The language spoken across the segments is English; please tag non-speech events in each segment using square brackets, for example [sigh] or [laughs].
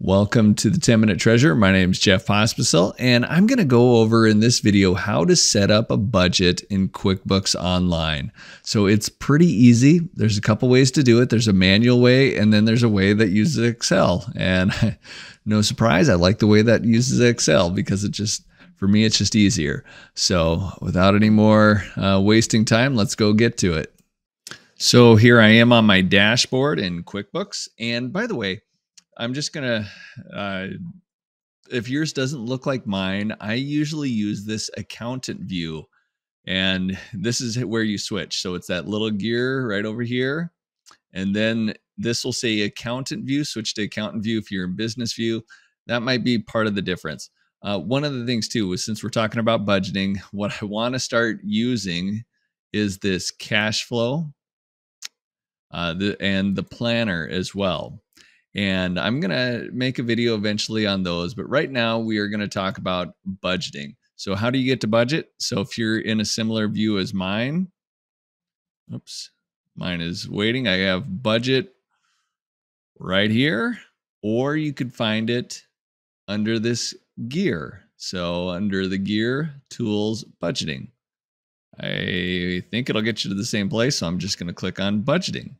Welcome to the 10 Minute Treasurer. My name is Jeff Pospisil, and I'm going to go over in this video how to set up a budget in QuickBooks Online. So it's pretty easy. There's a couple ways to do it. There's a manual way, and then there's a way that uses Excel. And [laughs] no surprise, I like the way that uses Excel because it just, for me, it's just easier. So without any more uh, wasting time, let's go get to it. So here I am on my dashboard in QuickBooks. And by the way, I'm just gonna, uh, if yours doesn't look like mine, I usually use this accountant view. And this is where you switch. So it's that little gear right over here. And then this will say accountant view, switch to accountant view if you're in business view. That might be part of the difference. Uh, one of the things too is since we're talking about budgeting, what I want to start using is this cash flow uh, the, and the planner as well. And I'm going to make a video eventually on those. But right now, we are going to talk about budgeting. So, how do you get to budget? So, if you're in a similar view as mine, oops, mine is waiting. I have budget right here, or you could find it under this gear. So, under the gear, tools, budgeting. I think it'll get you to the same place. So, I'm just going to click on budgeting.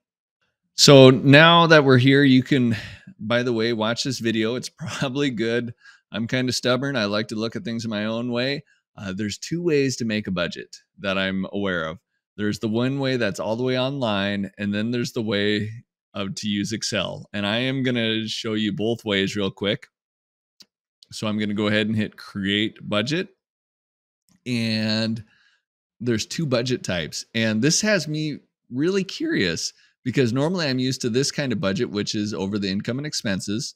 So now that we're here, you can, by the way, watch this video. It's [laughs] probably good. I'm kind of stubborn. I like to look at things in my own way. Uh, there's two ways to make a budget that I'm aware of. There's the one way that's all the way online, and then there's the way of to use Excel. And I am going to show you both ways real quick. So I'm going to go ahead and hit create budget. And there's two budget types. And this has me really curious because normally I'm used to this kind of budget, which is over the income and expenses.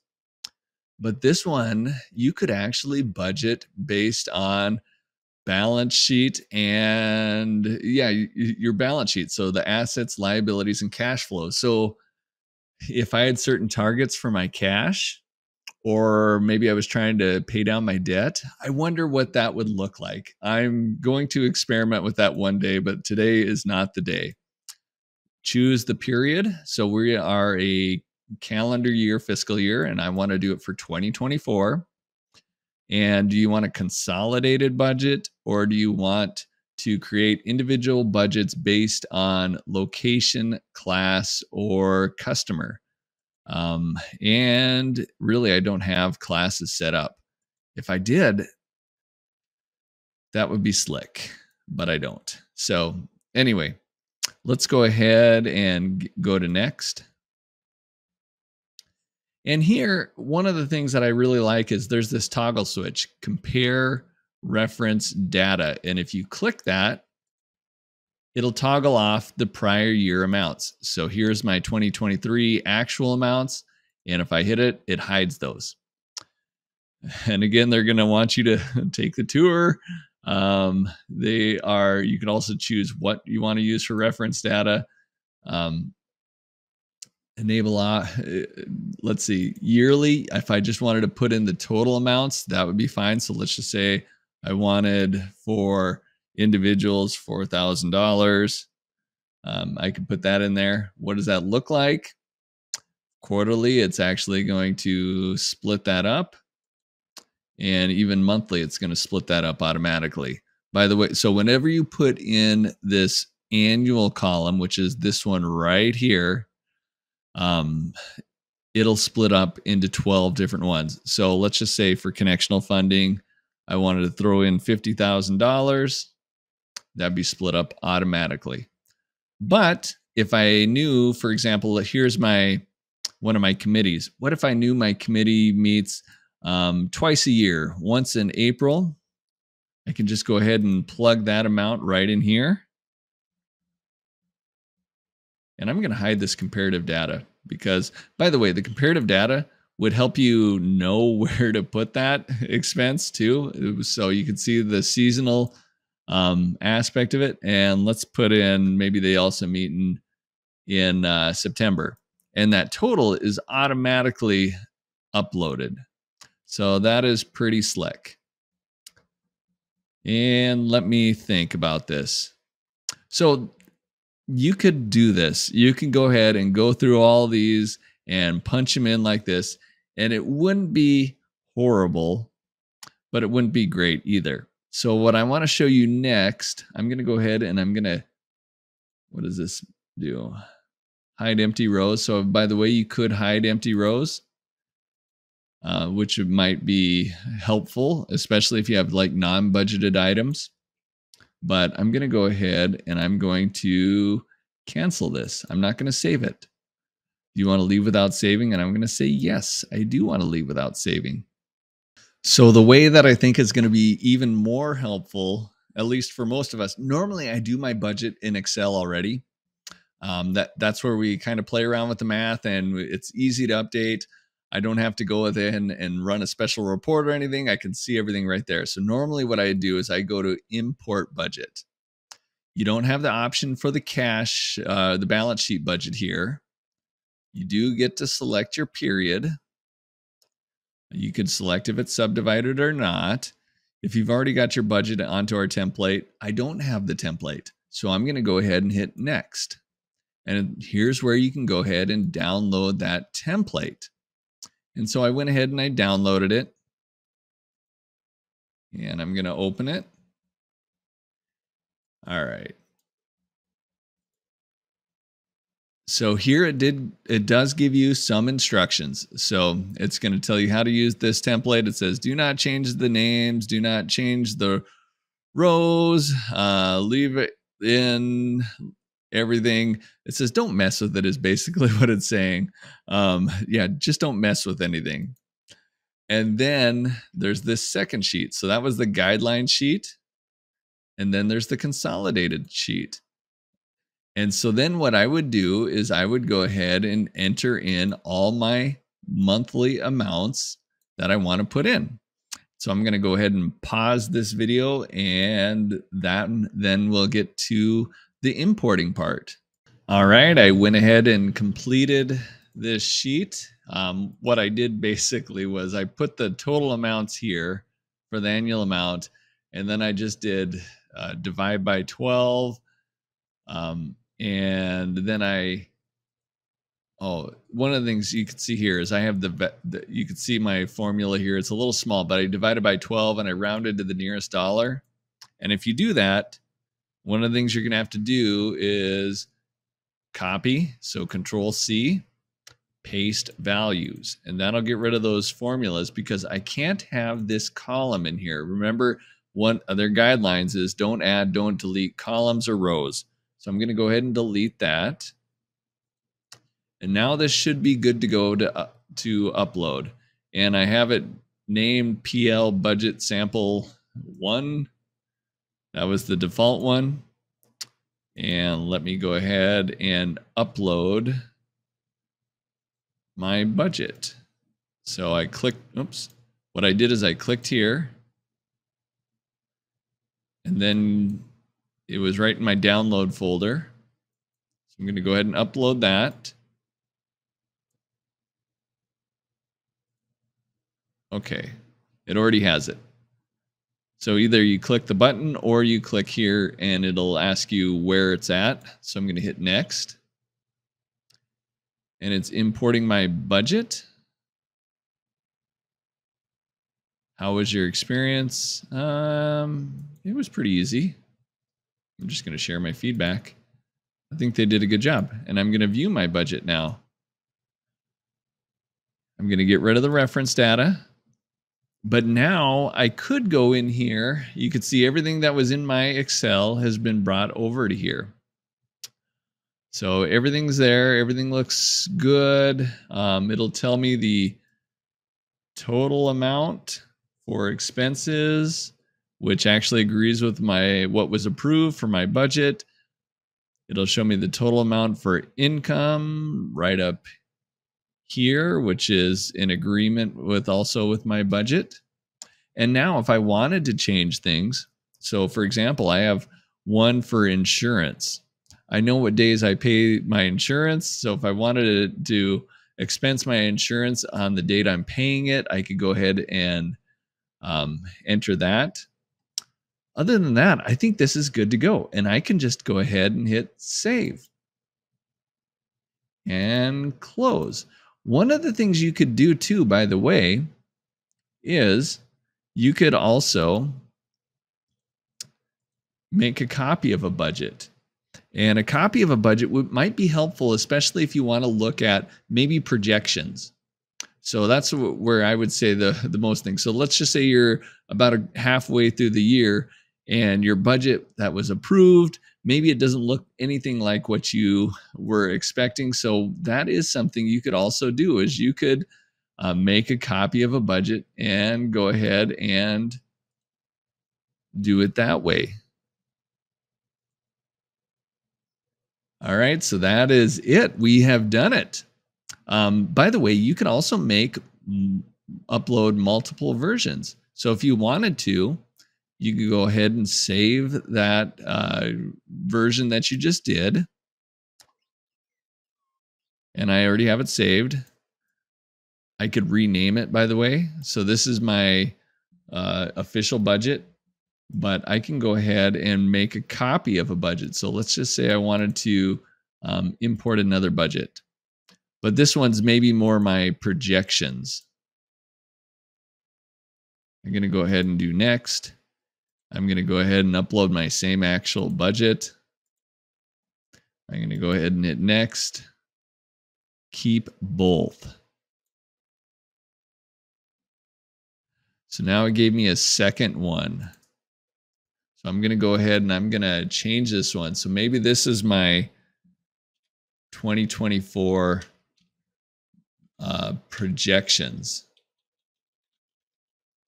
But this one, you could actually budget based on balance sheet and yeah, your balance sheet. So the assets, liabilities, and cash flow. So if I had certain targets for my cash, or maybe I was trying to pay down my debt, I wonder what that would look like. I'm going to experiment with that one day, but today is not the day choose the period. So we are a calendar year, fiscal year, and I want to do it for 2024. And do you want a consolidated budget or do you want to create individual budgets based on location, class, or customer? Um, and really, I don't have classes set up. If I did, that would be slick, but I don't. So, anyway, Let's go ahead and go to next. And here, one of the things that I really like is there's this toggle switch, compare reference data. And if you click that, it'll toggle off the prior year amounts. So here's my 2023 actual amounts. And if I hit it, it hides those. [laughs] And again, they're going to want you to [laughs] take the tour, um, they are, you can also choose what you want to use for reference data. Um, enable, uh, let's see, yearly. If I just wanted to put in the total amounts, that would be fine. So let's just say I wanted for individuals $4,000. Um, I could put that in there. What does that look like? Quarterly, it's actually going to split that up and even monthly, it's going to split that up automatically. By the way, so whenever you put in this annual column, which is this one right here, um, it'll split up into 12 different ones. So let's just say for connectional funding, I wanted to throw in $50,000. That'd be split up automatically. But if I knew, for example, here's my one of my committees. What if I knew my committee meets um, twice a year, once in April. I can just go ahead and plug that amount right in here. And I'm going to hide this comparative data because, by the way, the comparative data would help you know [laughs] where to put that [laughs] expense too. So you can see the seasonal um, aspect of it. And let's put in maybe they also meet in, in uh, September. And that total is automatically uploaded. So that is pretty slick. And let me think about this. So you could do this. You can go ahead and go through all these and punch them in like this. And it wouldn't be horrible, but it wouldn't be great either. So what I want to show you next, I'm going to go ahead and I'm going to, what does this do? Hide empty rows. So by the way, you could hide empty rows, uh, which might be helpful, especially if you have like non-budgeted items. But I'm going to go ahead and I'm going to cancel this. I'm not going to save it. Do you want to leave without saving? And I'm going to say, yes, I do want to leave without saving. So the way that I think is going to be even more helpful, at least for most of us, normally I do my budget in Excel already. Um, that that's where we kind of play around with the math, and it's easy to update. I don't have to go within and run a special report or anything. I can see everything right there. So normally what I do is I go to import budget. You don't have the option for the cash, uh, the balance sheet budget here. You do get to select your period. You can select if it's subdivided or not. If you've already got your budget onto our template, I don't have the template. So I'm going to go ahead and hit next. And here's where you can go ahead and download that template. And so I went ahead and I downloaded it. And I'm going to open it. All right. So here it did it does give you some instructions. So it's going to tell you how to use this template. It says do not change the names, do not change the rows, uh, leave it in everything. It says don't mess with it is basically [laughs] what it's saying. Um, yeah, just don't mess with anything. And then there's this second sheet. So that was the guideline sheet. And then there's the consolidated sheet. And so then what I would do is I would go ahead and enter in all my monthly amounts that I want to put in. So I'm going to go ahead and pause this video and that then we'll get to the importing part. All right, I went ahead and completed this sheet. Um, what I did basically was I put the total amounts here for the annual amount, and then I just did uh, divide by 12. Um, and then I oh one of the things you can see here is I have the, the you can see my formula here it's a little small but I divided by 12 and I rounded to the nearest dollar and if you do that one of the things you're gonna have to do is copy so control C paste values and that'll get rid of those formulas because I can't have this column in here remember one of their guidelines is don't add don't delete columns or rows so I'm going to go ahead and delete that. And now this should be good to go to, uh, to upload. And I have it named PL budget sample one. That was the default one. And let me go ahead and upload my budget. So I clicked, oops. What I did is I clicked here and then it was right in my download folder. So I'm going to go ahead and upload that. Okay, it already has it. So either you click the button or you click here and it'll ask you where it's at. So I'm going to hit next. And it's importing my budget. How was your experience? Um, it was pretty easy. I'm just going to share my feedback. I think they did a good job. And I'm going to view my budget now. I'm going to get rid of the reference data. But now I could go in here. You could see everything that was in my Excel has been brought over to here. So everything's there. Everything looks good. Um, it'll tell me the total amount for expenses which actually agrees with my what was approved for my budget. It'll show me the total amount for income right up here, which is in agreement with also with my budget. And now if I wanted to change things, so for example, I have one for insurance. I know what days I pay my insurance. So if I wanted to expense my insurance on the date I'm paying it, I could go ahead and um, enter that. Other than that, I think this is good to go. And I can just go ahead and hit save and close. One of the things you could do too, by the way, is you could also make a copy of a budget. And a copy of a budget might be helpful, especially if you want to look at maybe projections. So that's where I would say the, the most thing. So let's just say you're about a halfway through the year and your budget that was approved, maybe it doesn't look anything like what you were expecting. So that is something you could also do is you could uh, make a copy of a budget and go ahead and do it that way. All right, so that is it. We have done it. Um, by the way, you can also make upload multiple versions. So if you wanted to, you can go ahead and save that uh, version that you just did. And I already have it saved. I could rename it, by the way. So this is my uh, official budget but I can go ahead and make a copy of a budget. So let's just say I wanted to um, import another budget, but this one's maybe more my projections. I'm going to go ahead and do next. I'm going to go ahead and upload my same actual budget. I'm going to go ahead and hit next. Keep both. So now it gave me a second one. So I'm going to go ahead and I'm going to change this one. So maybe this is my 2024 uh, projections.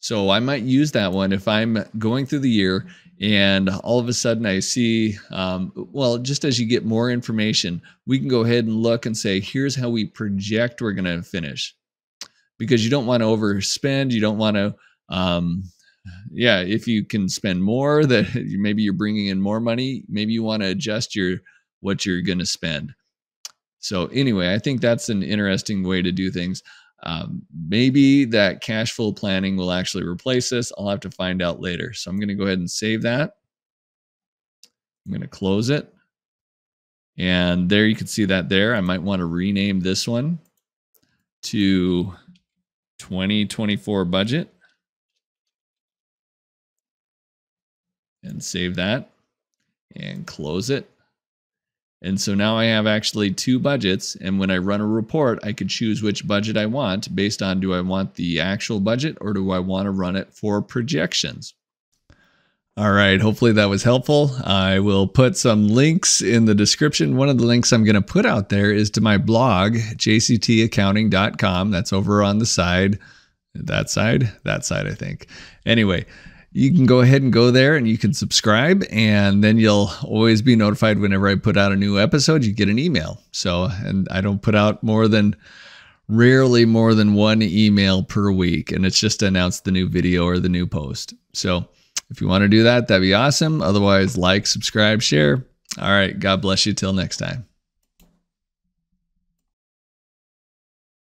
So I might use that one if I'm going through the year and all of a sudden I see, um, well, just as you get more information, we can go ahead and look and say, here's how we project we're going to finish. Because you don't want to overspend, you don't want to um, yeah, if you can spend more, [laughs] that maybe you're bringing in more money, maybe you want to adjust your what you're going to spend. So anyway, I think that's an interesting way to do things. Um, maybe that cash flow planning will actually replace this. I'll have to find out later. So I'm going to go ahead and save that. I'm going to close it. And there you can see that there. I might want to rename this one to 2024 budget. and save that and close it. And so now I have actually two budgets. And when I run a report, I could choose which budget I want based on do I want the actual budget or do I want to run it for projections? All right, hopefully that was helpful. I will put some links in the description. One of the links I'm going to put out there is to my blog, jctaccounting.com. That's over on the side, that side, that side, I think. Anyway, you can go ahead and go there and you can subscribe and then you'll always be notified whenever I put out a new episode you get an email. So and I don't put out more than rarely more than one email per week and it's just to announce the new video or the new post. So if you want to do that that'd be awesome. Otherwise like subscribe share. All right god bless you. Till next time